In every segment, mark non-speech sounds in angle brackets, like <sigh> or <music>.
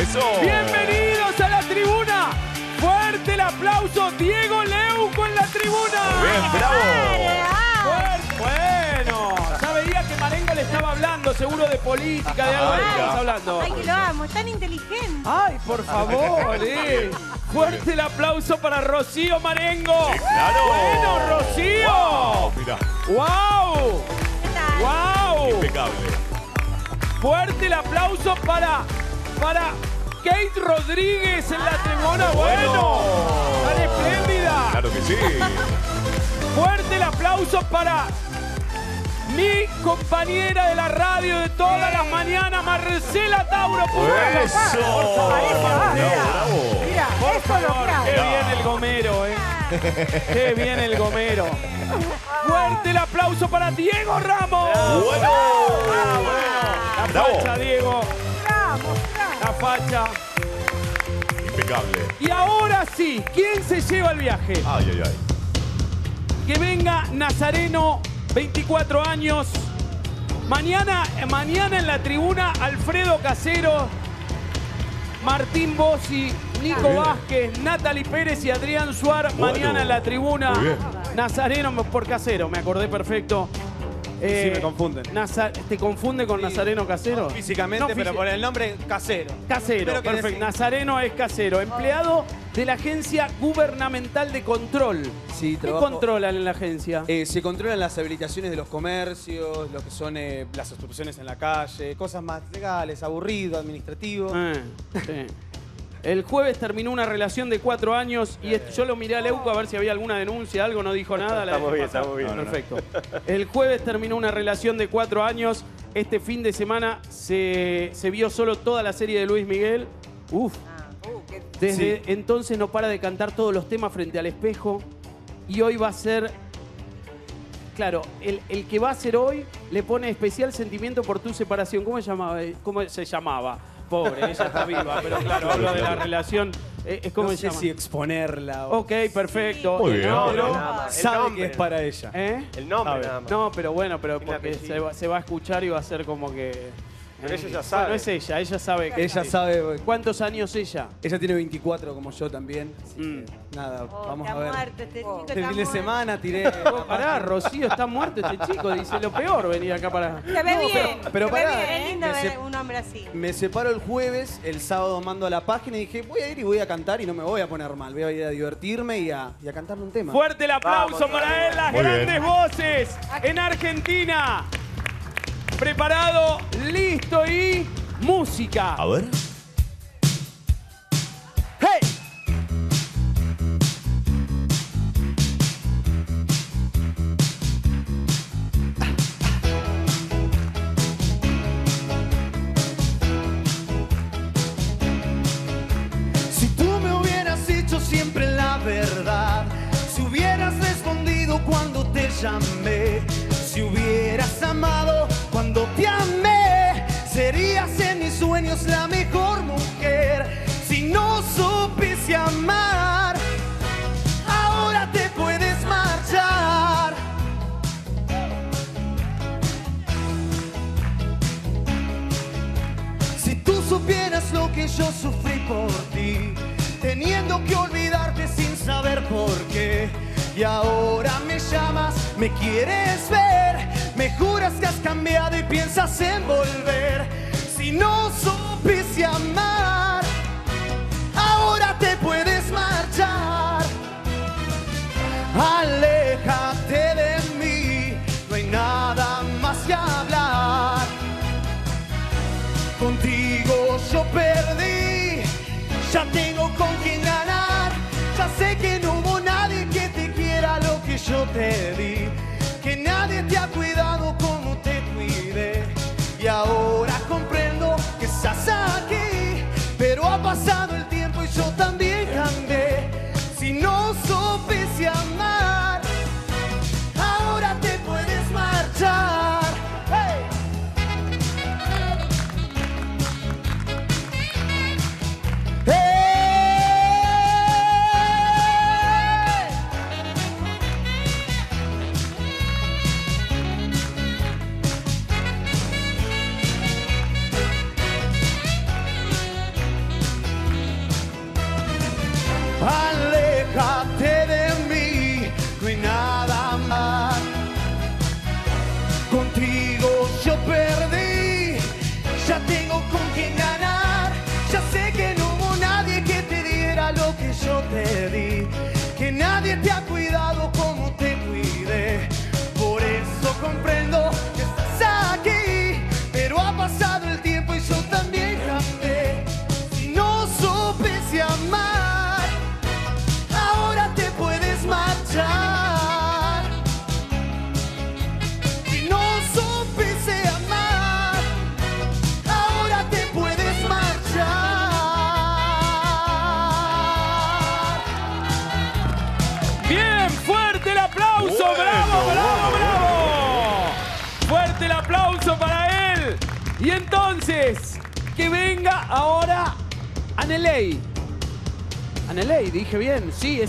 Eso. Bienvenidos a la tribuna. Fuerte el aplauso, Diego Leuco en la tribuna. Bien, bravo. Bueno, ya veía que Marengo le estaba hablando, seguro de política, de algo Ay, que hablando. Ay, que lo amo, es tan inteligente. Ay, por favor, eh. Fuerte el aplauso para Rocío Marengo. claro. Bueno, Rocío. Wow, mira, ¡Wow! ¿Qué tal? ¡Wow! impecable. Fuerte el aplauso para, para Kate Rodríguez en la tribuna. Bueno, tan espléndida. Claro que sí. <laughs> Fuerte el aplauso para mi compañera de la radio de todas las mañanas, Marcela Tauro. Por Eso. por. Mira, Por favor, qué bien el gomero, eh. <laughs> Qué bien el gomero. Fuerte el aplauso para Diego Ramos. Bueno. La Diego. La facha. Impecable. Y ahora sí, ¿quién se lleva el viaje? Ay, ay, ay. Que venga Nazareno, 24 años. Mañana, mañana en la tribuna, Alfredo Casero, Martín Bossi, Nico. Vázquez, Natalie Pérez y Adrián Suar. Bueno. Mañana en la tribuna. Nazareno por Casero, me acordé perfecto. Eh, Sí, me confunden. Naza- ¿Te confunde con Sí. Nazareno Casero? Físicamente, No, pero físi- por el nombre casero. Casero, que perfecto. Nazareno es casero, empleado de la Agencia Gubernamental de Control. Sí, ¿Qué trabajo- controlan en la agencia? Eh, se controlan las habilitaciones de los comercios, lo que son eh, las obstrucciones en la calle, cosas más legales, aburrido, administrativo. Ah, sí. El jueves terminó una relación de cuatro años y yo lo miré a Leuco a ver si había alguna denuncia, algo, no dijo nada. la Estamos bien, estamos bien. Perfecto. El jueves terminó una relación de cuatro años. Este fin de semana se, se vio solo toda la serie de Luis Miguel. Uf. Desde entonces no para de cantar todos los temas frente al espejo. Y hoy va a ser. Claro, el, el que va a ser hoy le pone especial sentimiento por tu separación. ¿Cómo se llamaba? ¿Cómo se llamaba? Pobre, ella está viva, pero <laughs> claro, hablo de la relación. Eh, Es como no se sé llama. si exponerla o... Ok, perfecto. Muy bien. No, pero no, nada más. El sabe nombre. que es para ella. ¿Eh? El nombre nada más. No, pero bueno, pero porque apellido. se va, se va a escuchar y va a ser como que. Pero eh, ella ya sabe. No es ella, ella sabe. que- Ella sabe... ¿Cuántos años ella? Ella tiene 24 como yo también. así Mm. que, nada, Oh, vamos está a ver. muerto este chico, Este está fin de muerto. semana tiré... <laughs> Oh, pará, Rocío, está muerto este chico. Dice lo peor venir acá para. Se ve bien. pero se ve pará, bien. Es lindo me ver sep- un hombre así. Me separo el jueves, el sábado mando a la página y dije, voy a ir y voy a cantar y no me voy a poner mal. Voy a ir a divertirme y a, y a cantarle un tema. Fuerte el aplauso Vamos, para él, las Muy bien. grandes voces en Argentina. Preparado, listo y música. A ver. ¡Hey! Si tú me hubieras dicho siempre la verdad, si hubieras respondido cuando te llamé, si hubieras amado cuando te amé, serías en mis sueños la mejor mujer. Si no supiste amar, ahora te puedes marchar. Si tú supieras lo que yo sufrí por ti, teniendo que olvidarte sin saber por qué. Y ahora me llamas, me quieres ver, juras que has cambiado y piensas en volver. Si no supiste amar, ahora te puedes marchar. Aléjate de mí, no hay nada más que hablar. Contigo yo perdí, ya tengo con quién ganar. Ya sé que no hubo nadie que te quiera lo que yo te di.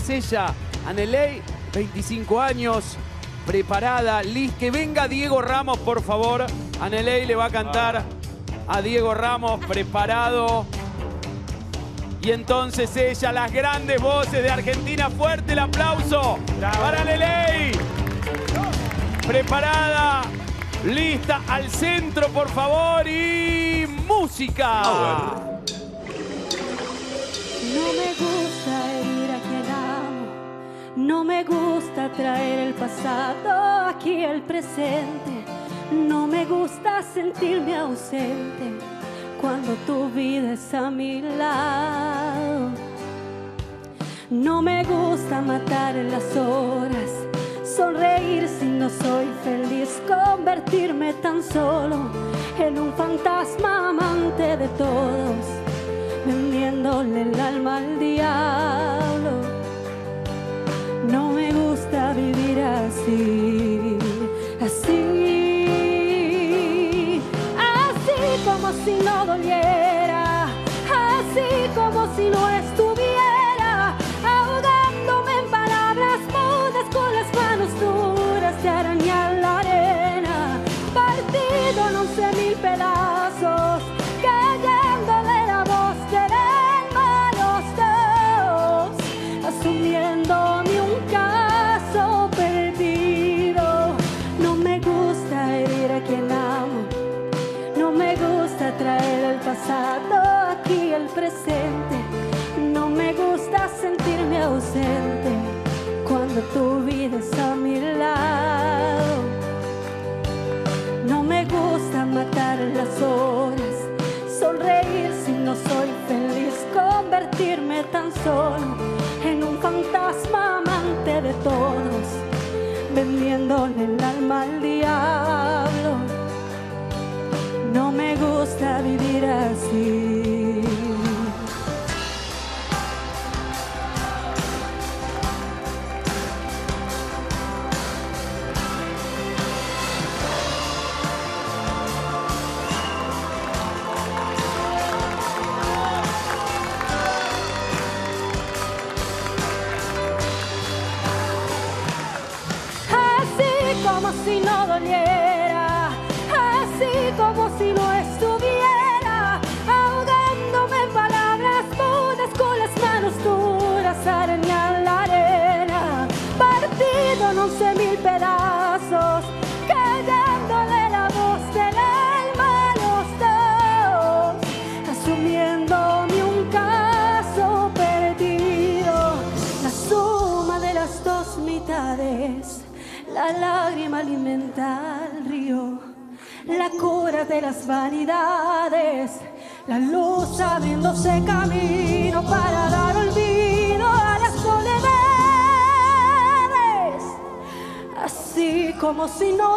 ella, Aneley, 25 años, preparada, lista. Que venga Diego Ramos, por favor. Aneley le va a cantar a Diego Ramos, preparado. Y entonces ella, las grandes voces de Argentina, fuerte el aplauso para Aneley. Preparada, lista, al centro, por favor, y música. No me gusta. No me gusta traer el pasado aquí al presente. No me gusta sentirme ausente cuando tu vida es a mi lado. No me gusta matar en las horas, sonreír si no soy feliz, convertirme tan solo en un fantasma amante de todos, vendiéndole el alma al diablo. No me gusta vivir así, así, así como si no doliera, así como si no estuviera.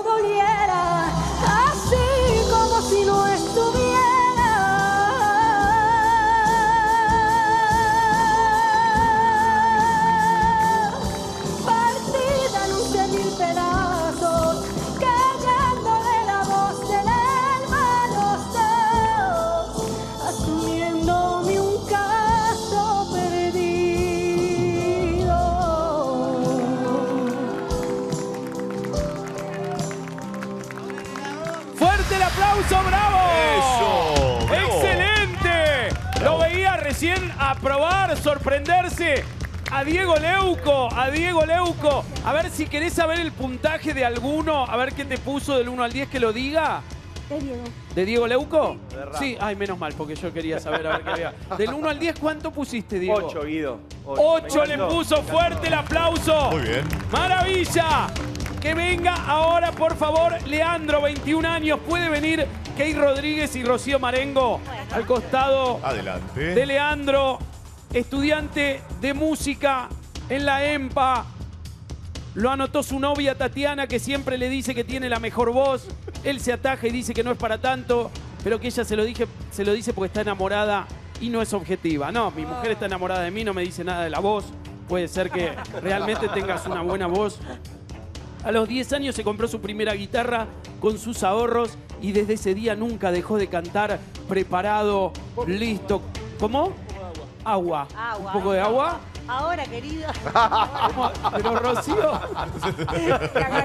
doliera, así como si no estuviera. sorprenderse a Diego Leuco, a Diego Leuco. A ver si querés saber el puntaje de alguno, a ver qué te puso del 1 al 10 que lo diga. De Diego. ¿De Diego Leuco? Sí, ay, menos mal, porque yo quería saber a ver qué había. Del 1 al 10, ¿cuánto pusiste, Diego? 8, Guido. 8 le puso fuerte el aplauso. Muy bien. ¡Maravilla! Que venga ahora, por favor, Leandro, 21 años. Puede venir Key Rodríguez y Rocío Marengo al costado Adelante. de Leandro estudiante de música en la EMPA. Lo anotó su novia Tatiana, que siempre le dice que tiene la mejor voz. Él se ataja y dice que no es para tanto, pero que ella se lo, dije, se lo dice porque está enamorada y no es objetiva. No, mi mujer está enamorada de mí, no me dice nada de la voz. Puede ser que realmente tengas una buena voz. A los 10 años se compró su primera guitarra con sus ahorros y desde ese día nunca dejó de cantar preparado, listo. ¿Cómo? Agua. Agua. ¿Un poco de agua? Ahora, querido. ¿Cómo? <laughs> Pero Rocío.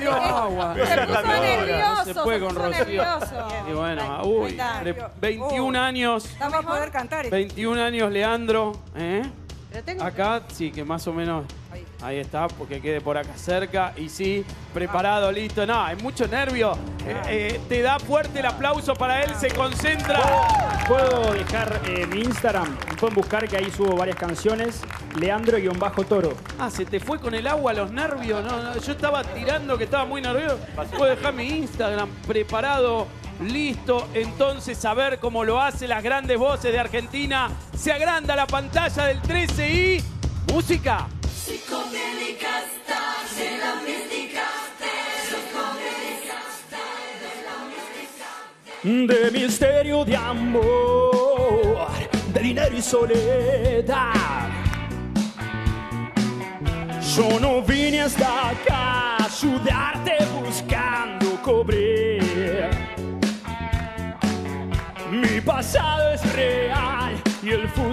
Dio agua. Se puso nervioso. Se se con puso Rocío. nervioso. Y bueno, uy, tre- 21 años. Vamos a poder cantar. 21 años, Leandro. ¿eh? Pero tengo Acá sí, que más o menos ahí está, porque quede por acá cerca. Y sí, preparado, listo. No, hay mucho nervio. Eh, eh, te da fuerte el aplauso para él, se concentra. Puedo dejar eh, mi Instagram, pueden buscar que ahí subo varias canciones, Leandro-Toro. Ah, se te fue con el agua los nervios. No, no, yo estaba tirando que estaba muy nervioso. Puedo dejar mi Instagram preparado, listo. Entonces, a ver cómo lo hace las grandes voces de Argentina. Se agranda la pantalla del 13 y. ¡Música! De misterio de amor, de dinero y soledad. Yo no vine acá a ayudarte buscando cobrar. Mi pasado es real y el futuro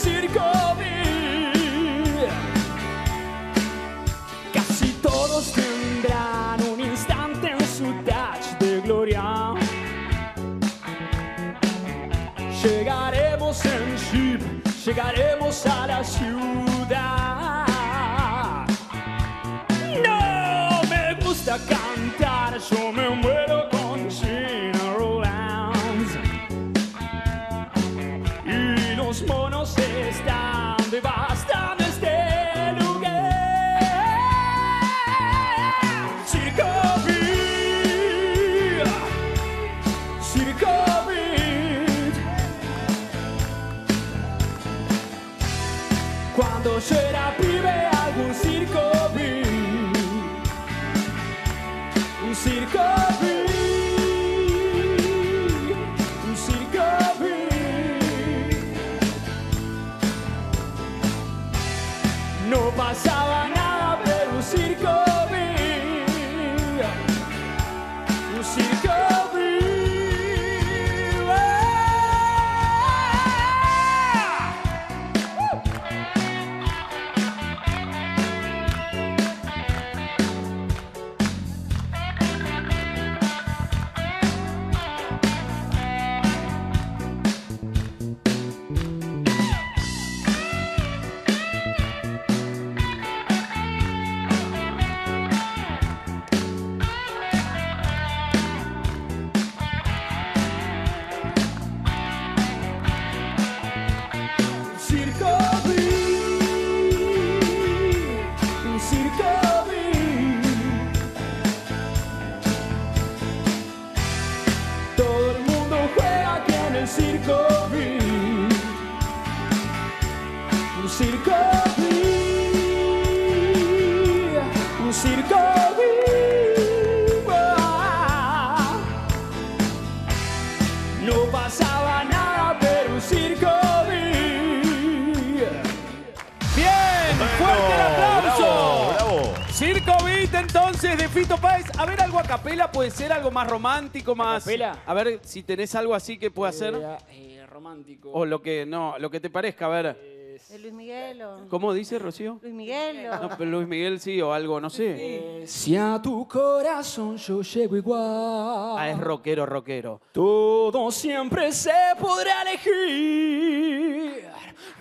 city puede ser algo más romántico, más. A ver si tenés algo así que pueda ser. Eh, eh, romántico. O lo que no, lo que te parezca, a ver. ¿De Luis Miguel o...? ¿Cómo dice Rocío? Luis Miguel o... No, pero Luis Miguel sí, o algo, no sé. Eh, si a tu corazón yo llego igual. Ah, es rockero, rockero. Todo siempre se podrá elegir.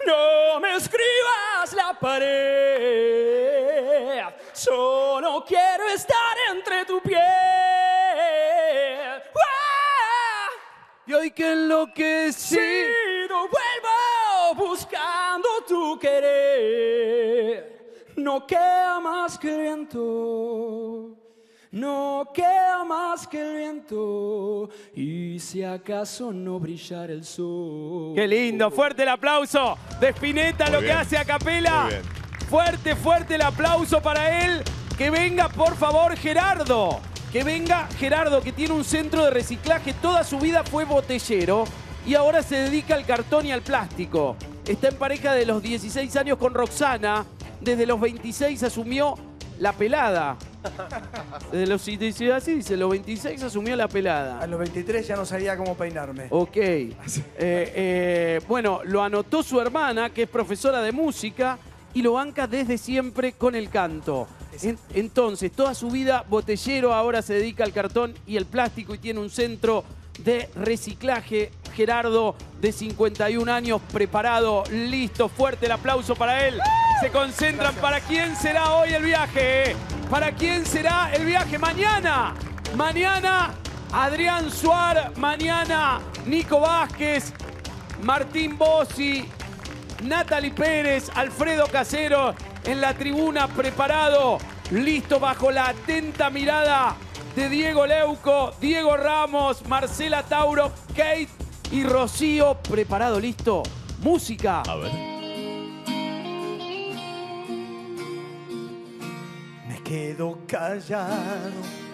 No me escribas la pared. Solo quiero estar entre tu piel. Y hoy que enloquecí. Sido vuelvo buscando tu querer. No queda más que el viento. No queda más que el viento. Y si acaso no brillar el sol. Qué lindo, fuerte el aplauso de Spinetta, Muy lo que hace a capela. Fuerte, fuerte el aplauso para él. Que venga, por favor, Gerardo. Que venga Gerardo, que tiene un centro de reciclaje. Toda su vida fue botellero y ahora se dedica al cartón y al plástico. Está en pareja de los 16 años con Roxana. Desde los 26 asumió la pelada. Desde los, sí, así dice, los 26 asumió la pelada. A los 23 ya no sabía cómo peinarme. Ok. Eh, eh, bueno, lo anotó su hermana, que es profesora de música, y lo banca desde siempre con el canto. En- entonces, toda su vida botellero, ahora se dedica al cartón y el plástico y tiene un centro de reciclaje. Gerardo, de 51 años, preparado, listo, fuerte el aplauso para él. Se concentran para quién será hoy el viaje. ¿Para quién será el viaje mañana? Mañana Adrián Suar, mañana Nico Vázquez, Martín Bossi, Natalie Pérez, Alfredo Casero en la tribuna preparado, listo bajo la atenta mirada de Diego Leuco, Diego Ramos, Marcela Tauro, Kate y Rocío, preparado, listo. Música. A ver. Me quedo callado.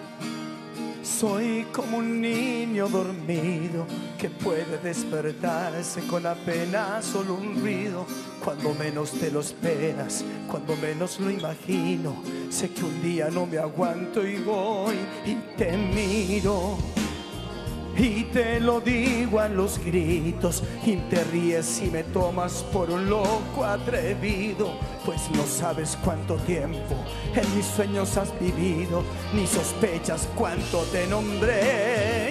Soy como un niño dormido que puede despertarse con apenas solo un ruido. Cuando menos te lo esperas, cuando menos lo imagino. Sé que un día no me aguanto y voy y te miro. Y te lo digo a los gritos y te ríes y me tomas por un loco atrevido, pues no sabes cuánto tiempo en mis sueños has vivido, ni sospechas cuánto te nombré.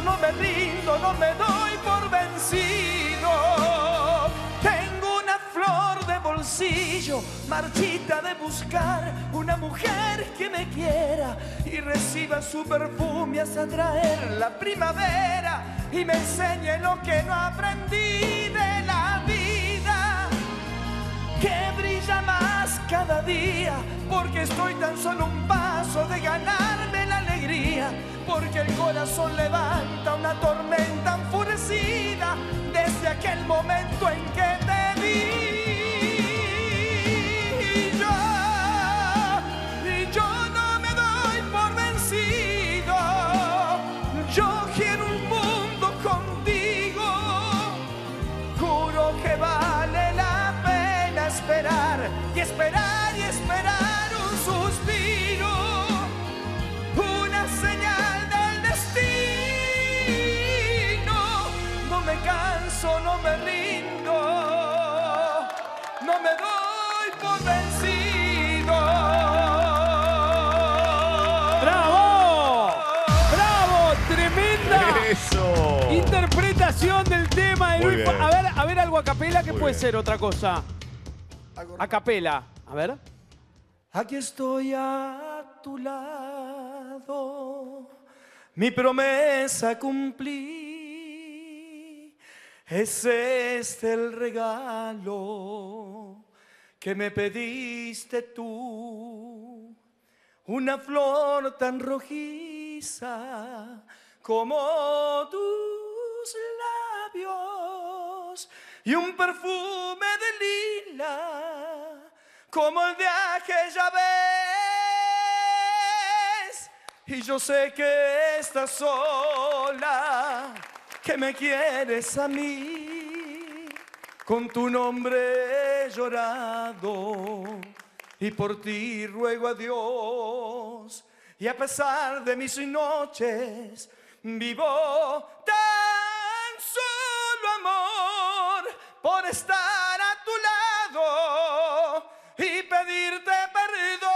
No me rindo, no me doy por vencido. Tengo una flor de bolsillo, marchita de buscar una mujer que me quiera y reciba su perfume hasta traer la primavera y me enseñe lo que no aprendí de la vida que brilla más cada día, porque estoy tan solo un paso de alegría, porque el corazón levanta una tormenta enfurecida desde aquel momento en que te vi. Algo a capela, ¿qué Muy puede bien. ser otra cosa? A capela. A ver. Aquí estoy a tu lado, mi promesa cumplí. Es este el regalo que me pediste tú, una flor tan rojiza como tus labios y un perfume de lila como el de aquella vez. Y yo sé que estás sola, que me quieres a mí. Con tu nombre llorado y por ti ruego a Dios. Y a pesar de mis noches, vivo estar a tu lado y pedirte perdón.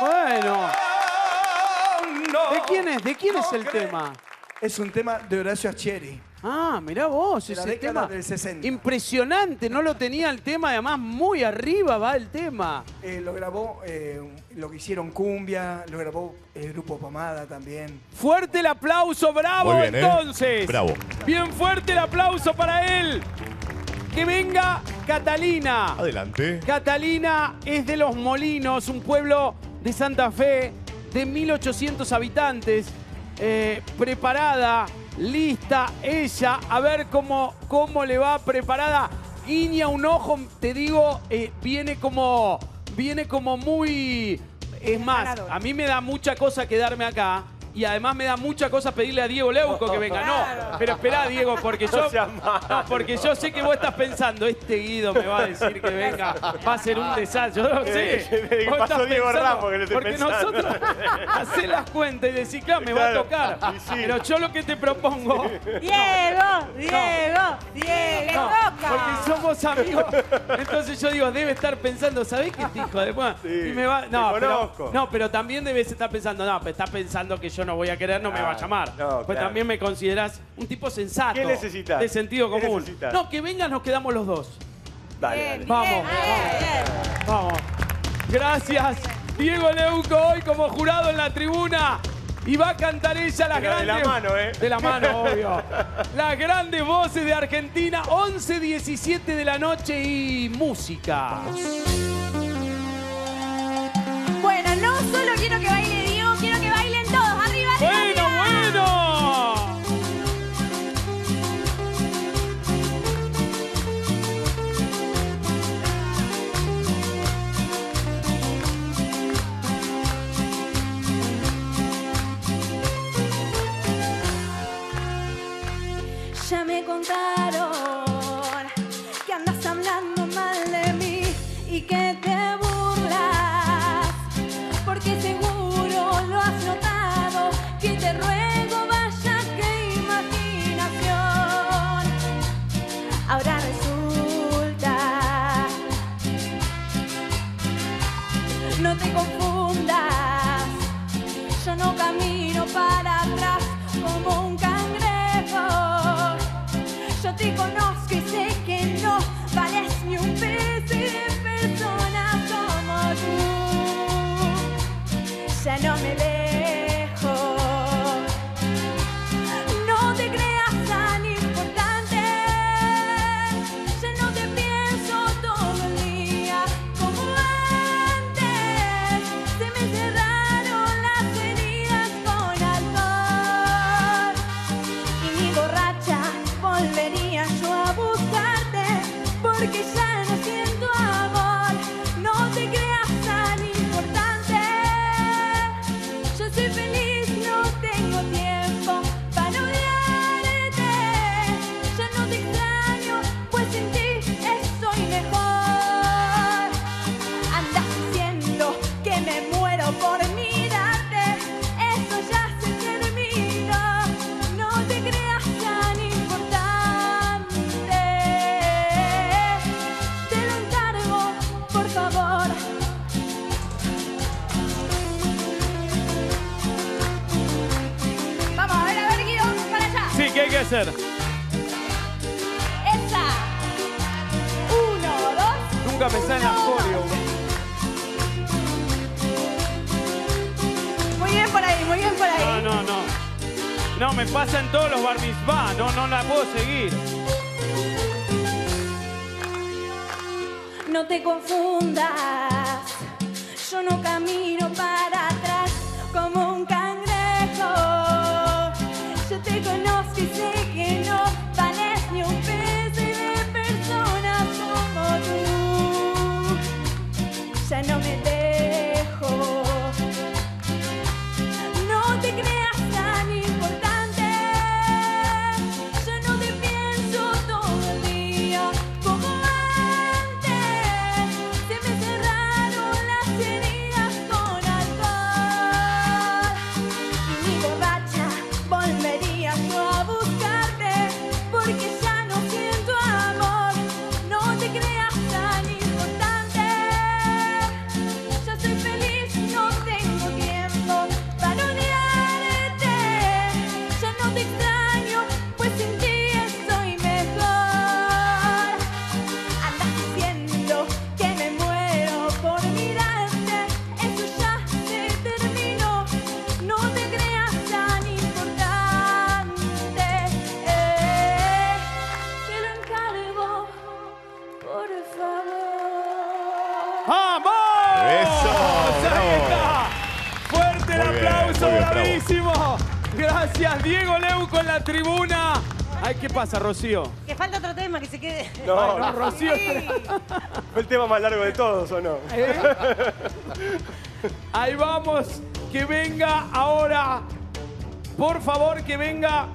Bueno. No, ¿De quién es? ¿De quién es el tema? Es un tema de Horacio Achieri. Ah, mirá vos, De la ese década tema. del 60. Impresionante, no lo tenía el tema, además muy arriba va el tema. Eh, lo grabó, eh, lo que hicieron Cumbia, lo grabó el grupo Pomada también. Fuerte el aplauso, bravo Muy bien, ¿eh? entonces. Bravo. Bien fuerte el aplauso para él. Que venga Catalina. Adelante. Catalina es de Los Molinos, un pueblo de Santa Fe de 1800 habitantes. Eh, preparada, lista, ella, a ver cómo, cómo le va preparada. Guiña un ojo, te digo, eh, viene como, viene como muy... Es más, a mí me da mucha cosa quedarme acá. Y además me da mucha cosa pedirle a Diego Leuco que venga. No, pero esperá, Diego, porque <laughs> yo. No, porque yo sé que vos estás pensando, este Guido me va a decir que venga, va a ser un desastre. Yo lo sé. <laughs> ¿Qué Vos estás Diego Ramos que le estoy Porque pensando? nosotros <laughs> hacés las cuentas y decís, claro, me va a tocar. Pero yo lo que te propongo. Diego, Diego, Diego. No, toca. porque somos amigos. Entonces yo digo, debe estar pensando, ¿sabés qué este hijo de Y me va. No, te pero, conozco. no, pero también debes estar pensando, no, pero está pensando que yo no voy a querer, no me va a Claro, llamar. no, pues claro. también me considerás un tipo sensato. ¿Qué necesitas? De sentido ¿Qué común. necesitas? No, que vengas, nos quedamos los dos. Dale, Bien, dale. bien, Vamos, bien, bien. Vamos. Gracias. Diego Leuco hoy como jurado en la tribuna. Y va a cantar ella las Pero de grandes. la mano, ¿eh? De la mano, obvio. <laughs> Las grandes voces de Argentina, 11, 17 de la noche y música. Bueno, no solo quiero que baile Ya me Rocío? Que falta otro tema que se quede. Ay, no, Rocío. Fue el tema más largo de todos, ¿o no? ¿Eh? <laughs> Ahí vamos. Que venga ahora. Por favor, que venga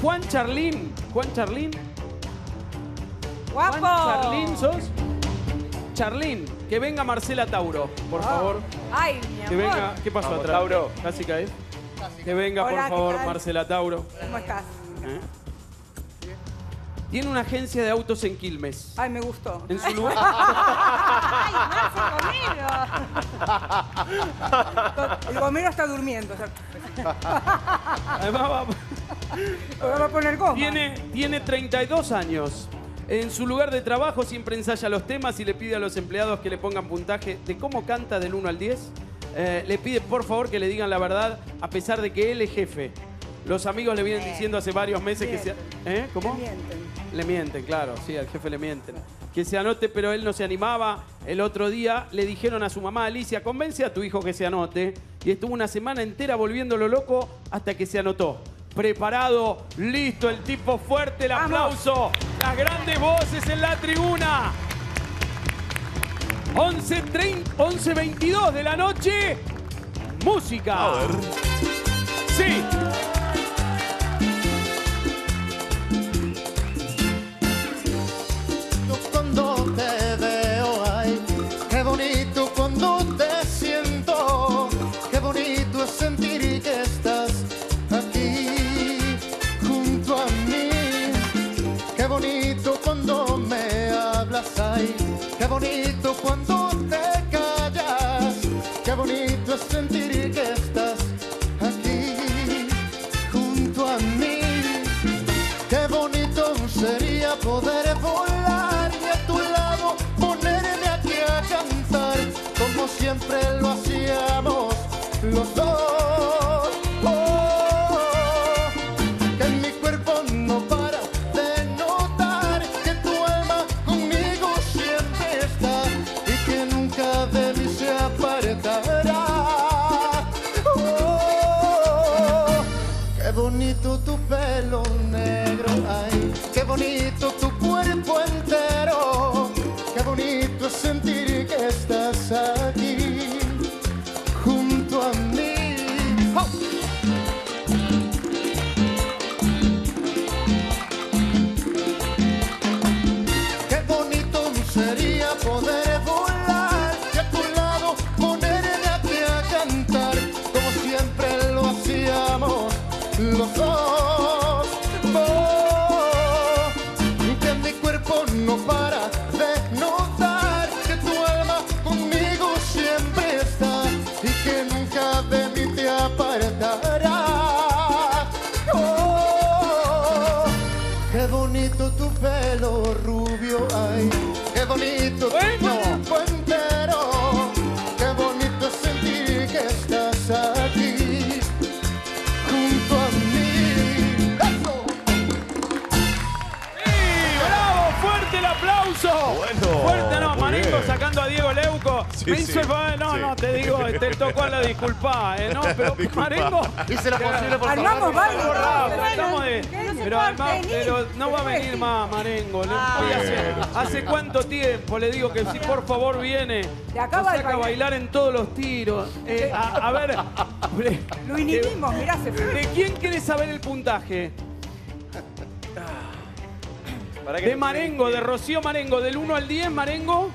Juan Charlín. Juan Charlín. ¡Guapo! Juan Charlín, ¿sos? Charlín. Que venga Marcela Tauro, por favor. Ay, mi amor. Que venga. ¿Qué pasó Vamos, atrás? Tauro. Casi caes. Que venga, Hola, por ¿qué favor? Marcela Tauro. ¿Cómo estás? ¿Eh? Tiene una agencia de autos en Quilmes. Ay, me gustó. En su lugar. <laughs> ¡Ay, conmigo! <laughs> El gomero está durmiendo. Además, <laughs> va a poner goma. Tiene, tiene 32 años. En su lugar de trabajo siempre ensaya los temas y le pide a los empleados que le pongan puntaje de cómo canta del 1 al 10. Eh, le pide por favor que le digan la verdad a pesar de que él es jefe. Los amigos le vienen diciendo hace varios meses que se... ¿Eh? ¿Cómo? Mienten. Le mienten, claro, sí, al jefe le mienten. Que se anote, pero él no se animaba. El otro día le dijeron a su mamá, Alicia, convence a tu hijo que se anote. Y estuvo una semana entera volviéndolo loco hasta que se anotó. Preparado, listo, el tipo fuerte, el aplauso. Las grandes voces en la tribuna. 11.30, 11.22 de la noche. Música. A ver. Sí. Los dos. Sí, hizo sí, no, sí. no, te digo, te tocó la disculpa, ¿eh? No, pero <laughs> Disculpa. Marengo. Hice lo posible por Armamos varios. Tratamos de- no se pero venir. pero no va a venir más, Marengo. Ah. hace, hace cuánto tiempo le digo que si por favor viene, De acá nos va el saca a bailar en todos los tiros. Eh, a, a ver, Lo inhibimos, mirá, se fue. ¿de quién querés saber el puntaje? Para que De no- Marengo, de Rocío Marengo, del 1 al 10, Marengo.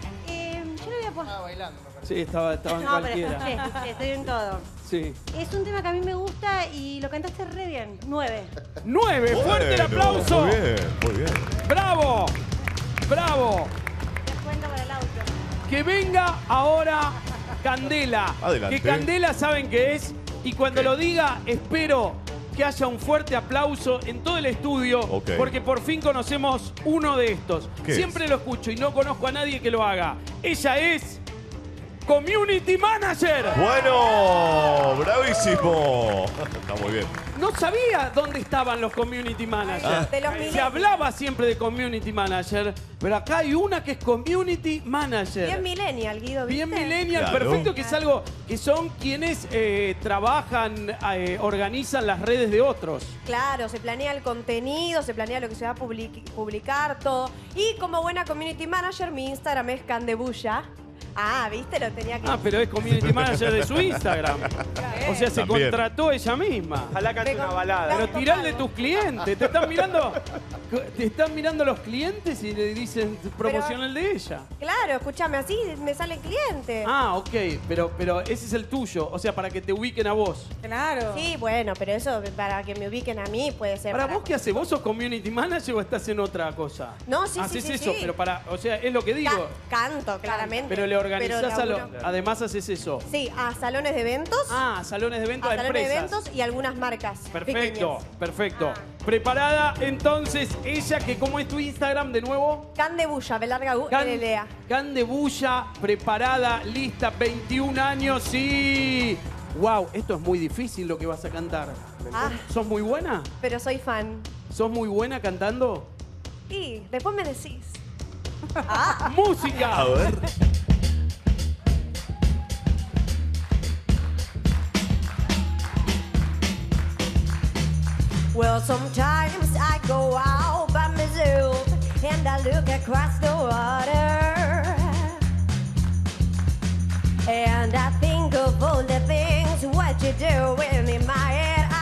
Eh, yo le voy a poner. Sí, estaba, estaba en No, pero cualquiera. escuché, escuché, estoy en todo. Sí. Es un tema que a mí me gusta y lo cantaste re bien. Nueve. 9, fuerte el Bueno, aplauso. Muy bien, muy bien. Bravo, bravo. Descuento para el auto. Que venga ahora Candela. Adelante. Que Candela saben qué es. Y cuando lo diga, espero que haya un fuerte aplauso en todo el estudio. Porque por fin conocemos uno de estos. ¿Qué Siempre es? lo escucho y no conozco a nadie que lo haga. Ella es Community Manager. Bueno, bravísimo. <laughs> Está muy bien. No sabía dónde estaban los community managers. De los Se millennials. hablaba siempre de community manager, pero acá hay una que es community manager. Bien millennial, Guido, ¿viste? Bien millennial, Claro. perfecto, que es algo que son quienes eh, trabajan, eh, organizan las redes de otros. Claro, se planea el contenido, se planea lo que se va a public- publicar, todo. Y como buena community manager, mi Instagram es Candebulla. Ah, ¿viste? Lo tenía que... Ah, pero es community manager de su Instagram. O sea, se También. contrató ella misma. Ojalá cante Vengo- una balada. Pero tirá de tus clientes. Te están mirando, te están mirando los clientes y le dicen promociona el de ella. Claro, escúchame, así me salen clientes. Ah, ok, pero, pero ese es el tuyo. O sea, para que te ubiquen a vos. Claro. Sí, bueno, pero eso para que me ubiquen a mí puede ser. ¿Para vos qué haces? ¿Vos sos community manager o estás en otra cosa? No, sí, sí, Haces sí, eso, sí. pero para, o sea, es lo que Ca- digo. canto, claramente. Pero le organizás a lo, además haces eso. Sí, a salones de eventos. Ah, salones de eventos a a salones de empresas. eventos y algunas marcas. Perfecto, pequeñas. perfecto. Preparada entonces ella que cómo es tu Instagram de nuevo? Candebulla, B larga U, Can, L A. Can de Bulla, preparada, lista, 21 años, sí. Wow, esto es muy difícil lo que vas a cantar. Ah, ¿Sos muy buena? pero soy fan. ¿Sos muy buena cantando? Y después me decís. <laughs> ¡Música! A ver. Well, sometimes I go out by myself and I look across the water. And I think of all the things what you do in my head.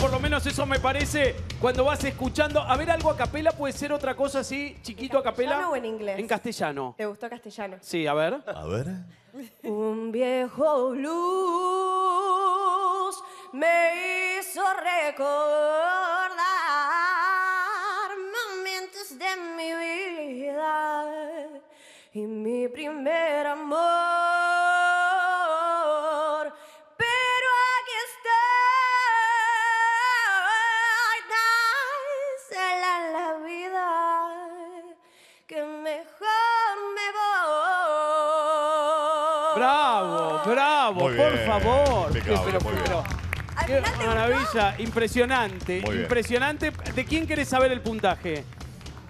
Por lo menos eso me parece cuando vas escuchando. A ver, algo a capela puede ser otra cosa así, chiquito a capela. ¿Castellano o en inglés? En castellano. ¿Te gustó castellano? Sí, a ver. A ver. Un viejo blues me hizo recordar momentos de mi vida y mi primer amor. Favor. impecable, Pero- muy bien. pero- Al Qué maravilla, impresionante, Muy bien. impresionante. ¿De quién querés saber el puntaje?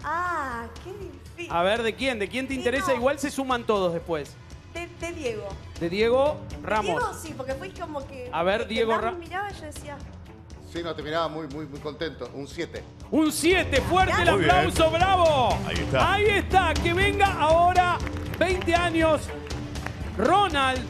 Ah, qué difícil. A ver, ¿de quién? ¿De quién te interesa? no. Igual se suman todos después. De, de Diego. De Diego Ramos. Diego sí, porque fue como que. A ver, que Diego más Ra- me miraba y yo decía. Sí, no, te miraba muy, muy, muy contento. Un 7. Un 7, fuerte el bien. aplauso, bravo. Ahí está. Ahí está, que venga ahora, 20 años, Ronald,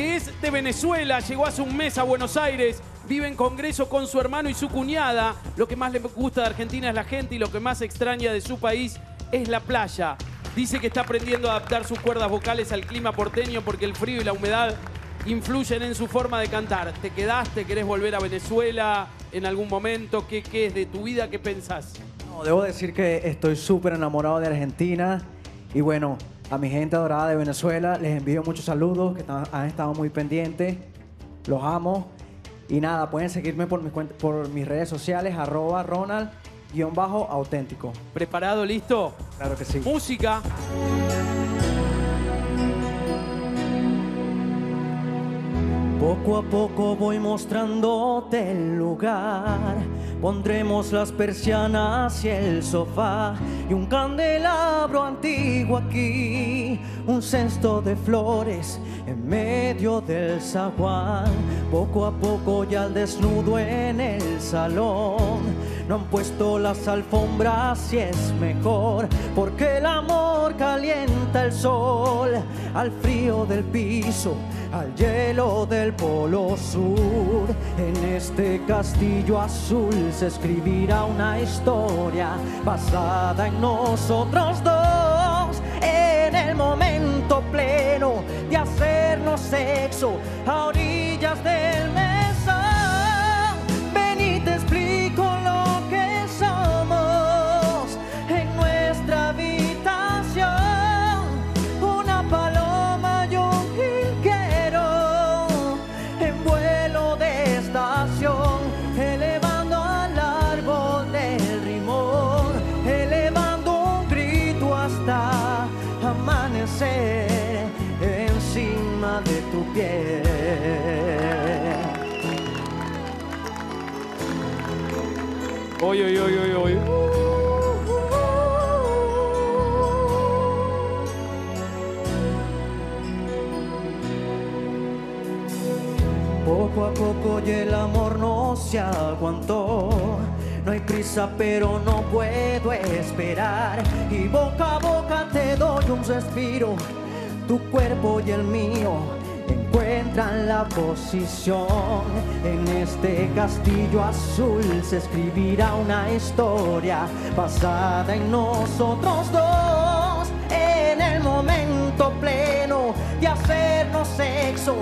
que es de Venezuela, llegó hace un mes a Buenos Aires, vive en Congreso con su hermano y su cuñada. Lo que más le gusta de Argentina es la gente y lo que más extraña de su país es la playa. Dice que está aprendiendo a adaptar sus cuerdas vocales al clima porteño porque el frío y la humedad influyen en su forma de cantar. ¿Te quedaste? ¿Querés volver a Venezuela en algún momento? ¿Qué, qué es de tu vida? ¿Qué pensás? No, debo decir que estoy súper enamorado de Argentina y bueno, a mi gente adorada de Venezuela les envío muchos saludos que han estado muy pendientes, los amo y nada, pueden seguirme por mis, cuent- por mis redes sociales, arroba Ronald-auténtico. ¿Preparado? ¿Listo? Claro que sí. Música. Poco a poco voy mostrándote el lugar. Pondremos las persianas y el sofá y un candelabro antiguo aquí, un cesto de flores en medio del zaguán. Poco a poco ya al desnudo en el salón. No han puesto las alfombras y es mejor porque el amor calienta el sol al frío del piso al hielo del polo sur. En este castillo azul se escribirá una historia basada en nosotros dos. En el momento pleno de hacernos sexo a orillas del mesón. Oy, oy, oy, oy, oy. Poco a poco y el amor no se aguantó. No hay prisa, pero no puedo esperar. Y boca a boca te doy un respiro. Tu cuerpo y el mío la posición. En este castillo azul se escribirá una historia basada en nosotros dos. En el momento pleno de hacernos sexo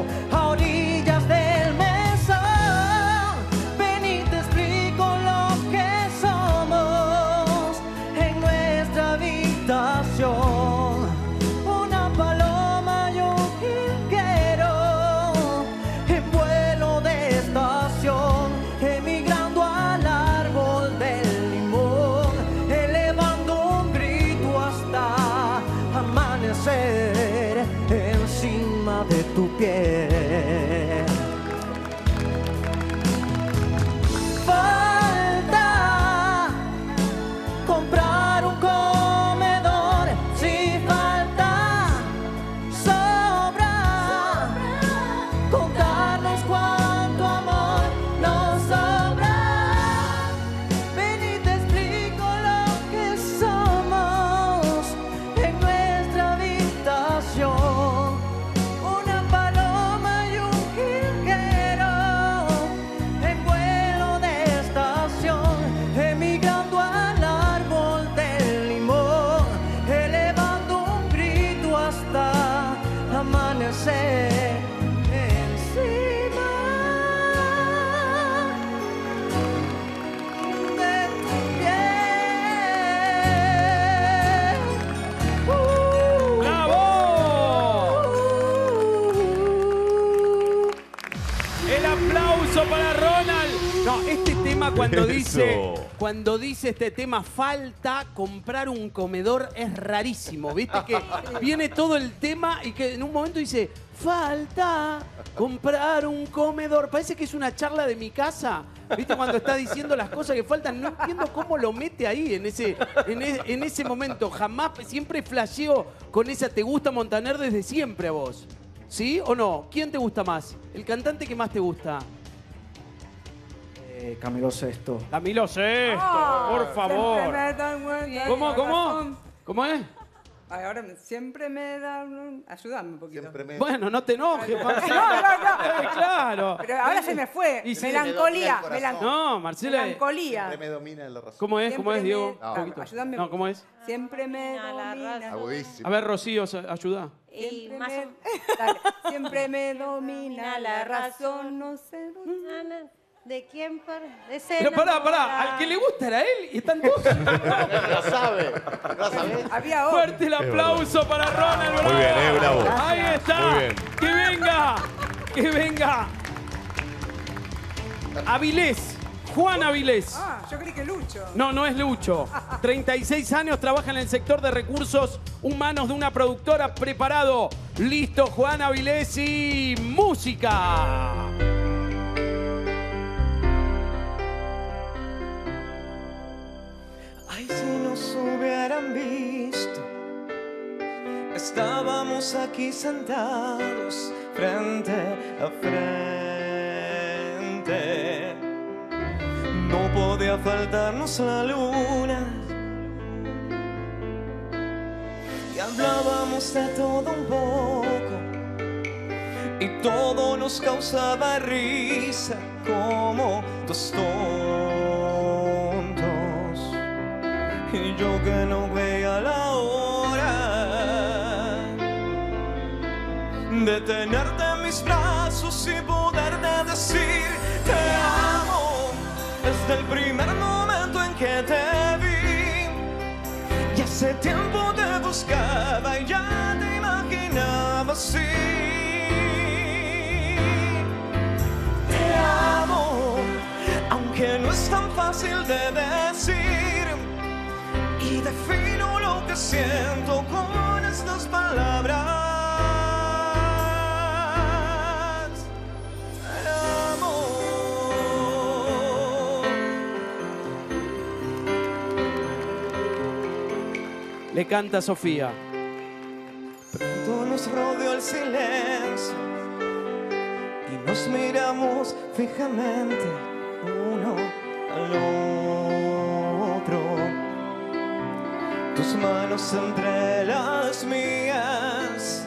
cuando dice este tema, falta comprar un comedor, es rarísimo. ¿Viste? Que <laughs> viene todo el tema y que en un momento dice, falta comprar un comedor. Parece que es una charla de mi casa. ¿Viste? Cuando está diciendo las cosas que faltan. No entiendo cómo lo mete ahí en ese, en e- en ese momento. Jamás, siempre flasheó con esa te gusta Montaner desde siempre a vos. ¿Sí o no? ¿Quién te gusta más? ¿El cantante que más te gusta? Eh, Camilo Sesto. Camilo Sesto, Ah, por favor. siempre me ¿Cómo, cómo? razón. ¿Cómo es? Ay, ahora me- siempre me dan... Ayúdame un poquito. Bueno, no te enojes, <laughs> No, Marcela. no, no. Eh, claro. Pero ahora se me fue. Y sí. melancolía. Me melan- No, Marcela. Melancolía. Siempre me domina la razón. ¿Cómo es? ¿Cómo es, Siempre Diego? me- Un No, poquito. ayúdame. No, ¿cómo es? Siempre me domina. Agudísimo. A ver, Rocío, ayuda. Siempre me, <laughs> Dale. Siempre me domina la razón, no sé. ¿De quién parece? Pero pará, pará. Al que le gusta era él y están todos. La <laughs> sabe. La sabe. Había otro. Fuerte el aplauso para Ronald. Muy bien, eh, bravo. Ahí está. Muy bien. Que venga. Que venga. Avilés. Juan Avilés. Ah, yo creí que Lucho. No, no es Lucho. <laughs> 36 años, trabaja en el sector de recursos humanos de una productora. Preparado. Listo, Juan Avilés y música. Si nos hubieran visto, estábamos aquí sentados frente a frente. No podía faltarnos la luna. Y hablábamos de todo un poco. Y todo nos causaba risa como dos. Y yo que no veía la hora de tenerte en mis brazos y poderte decir te amo desde el primer momento en que te vi. Y hace tiempo te buscaba y ya te imaginaba así. Te amo, aunque no es tan fácil de decir. Y defino lo que siento con estas palabras. Te amo. Le canta Sofía. Pronto nos rodeó el silencio y nos miramos fijamente uno al otro. Manos entre las mías.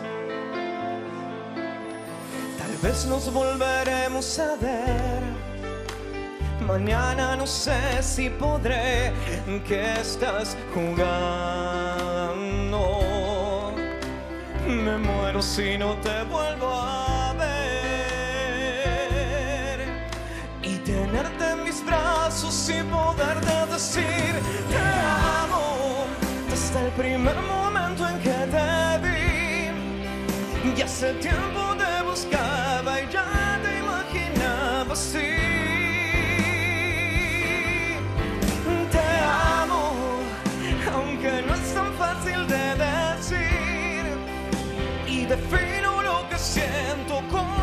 Tal vez nos volveremos a ver. Mañana no sé si podré. ¿Qué estás jugando? Me muero si no te vuelvo a ver. Y tenerte en mis brazos y poderte decir. Desde el primer momento en que te vi. Y hace tiempo te buscaba y ya te imaginaba así. Te amo, aunque no es tan fácil de decir. Y defino lo que siento con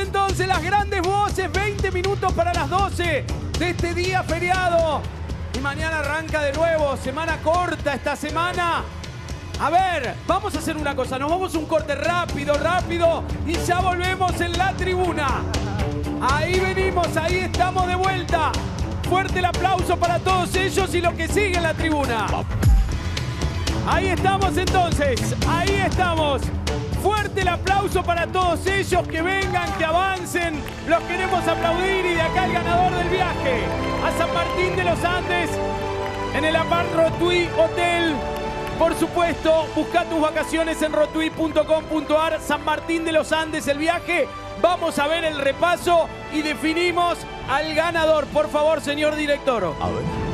entonces, las grandes voces. 20 minutos para las 12 de este día feriado. Y mañana arranca de nuevo. Semana corta esta semana. A ver, vamos a hacer una cosa. Nos vamos un corte rápido, rápido. Y ya volvemos en la tribuna. Ahí venimos, ahí estamos de vuelta. Fuerte el aplauso para todos ellos y lo que sigue en la tribuna. Ahí estamos entonces, ahí estamos. El aplauso para todos ellos que vengan, que avancen. Los queremos aplaudir y de acá el ganador del viaje a San Martín de los Andes en el Apart Rotui Hotel. Por supuesto, busca tus vacaciones en rotui.com.ar, San Martín de los Andes, el viaje. Vamos a ver el repaso y definimos al ganador. Por favor, señor director. A ver.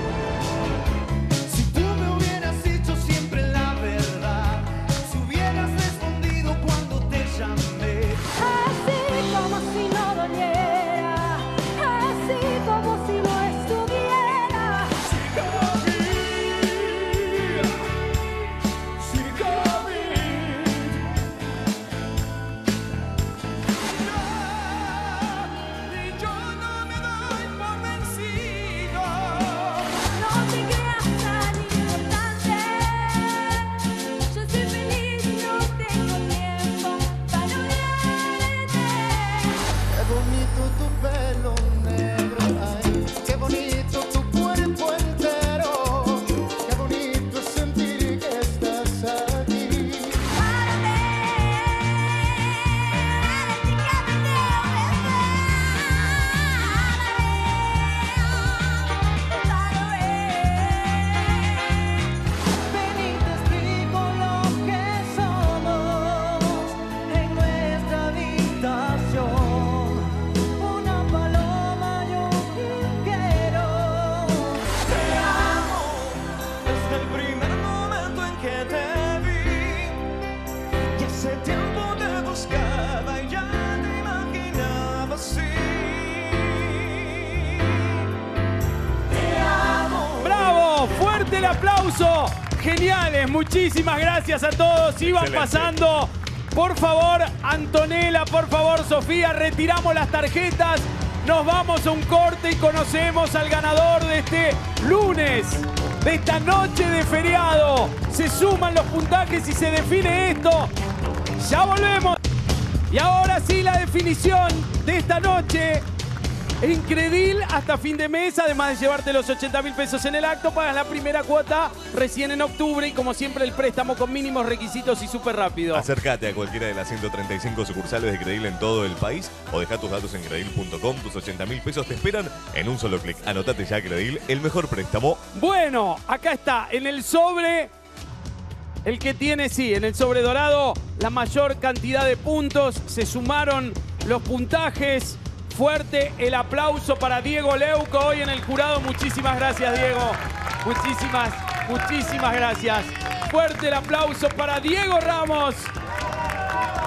Muchísimas gracias a todos. Iban Excelente. pasando. Por favor, Antonella, por favor, Sofía, retiramos las tarjetas. Nos vamos a un corte y conocemos al ganador de este lunes, de esta noche de feriado. Se suman los puntajes y se define esto. Ya volvemos. Y ahora sí la definición de esta noche. Increíble hasta fin de mes, además de llevarte los 80 mil pesos en el acto, pagas la primera cuota recién en octubre y como siempre el préstamo con mínimos requisitos y súper rápido. Acércate a cualquiera de las 135 sucursales de Credible en todo el país o deja tus datos en credible.com. Tus 80 mil pesos te esperan en un solo clic. Anotate ya Credible, el mejor préstamo. Bueno, acá está, en el sobre, el que tiene, sí, en el sobre dorado, la mayor cantidad de puntos. Se sumaron los puntajes. Fuerte el aplauso para Diego Leuco hoy en el jurado. Muchísimas gracias, Diego. Muchísimas, muchísimas gracias. Fuerte el aplauso para Diego Ramos.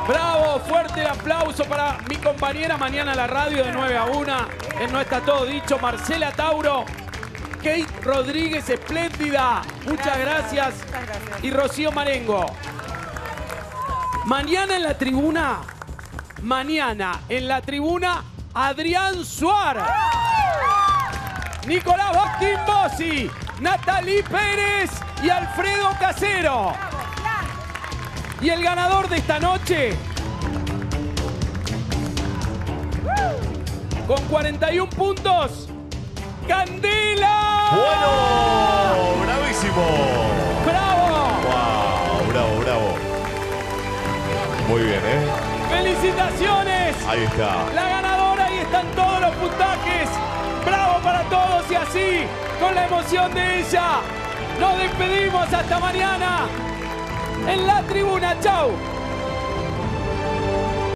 Bravo, fuerte el aplauso para mi compañera mañana a la radio de 9 a 1. En No Está Todo Dicho, Marcela Tauro. Kate Rodríguez, espléndida. Muchas gracias. Y Rocío Marengo. Mañana en la tribuna, mañana en la tribuna, Adrián Suárez. Nicolás Bostin Bossi, Natalie Pérez y Alfredo Casero. Y el ganador de esta noche, con 41 puntos, Candela. Bueno, bravísimo. ¡Bravo! Wow, bravo, bravo. Muy bien, ¿eh? ¡Felicitaciones! Ahí está. La ganadora, están todos los puntajes. Bravo para todos y así, con la emoción de ella, nos despedimos hasta mañana en la tribuna. Chau.